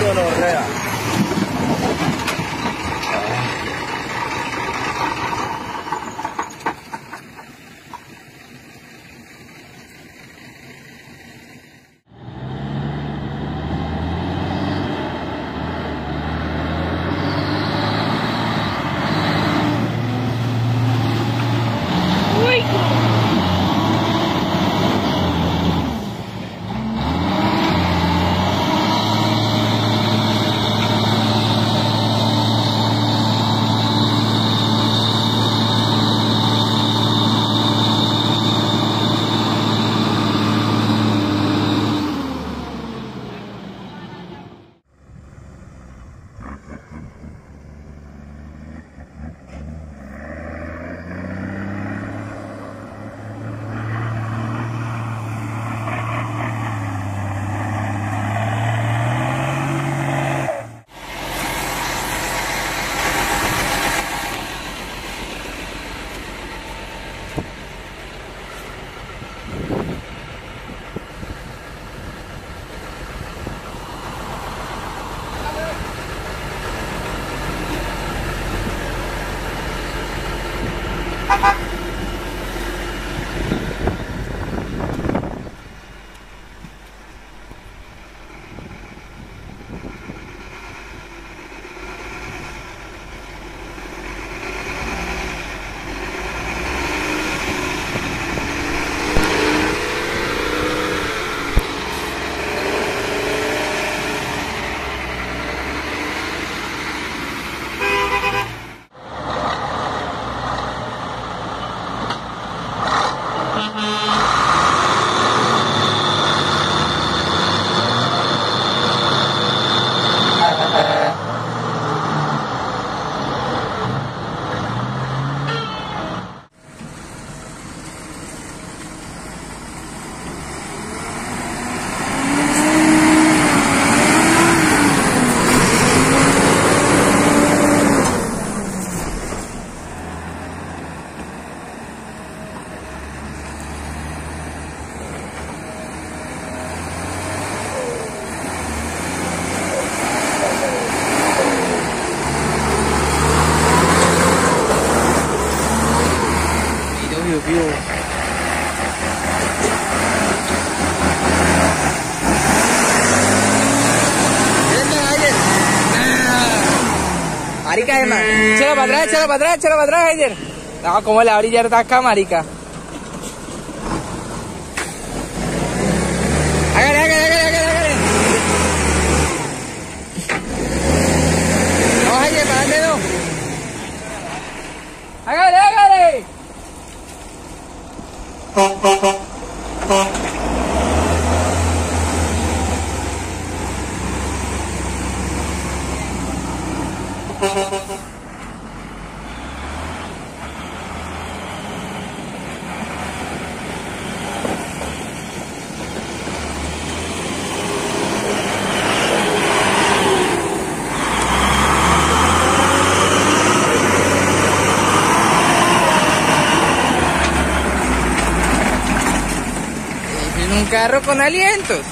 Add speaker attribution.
Speaker 1: Dolorrea. View. Marica, hermano. Échalo para atrás, échalo para atrás, échalo para atrás, ayer. No, como la orilla está acá, marica. Carro con alientos.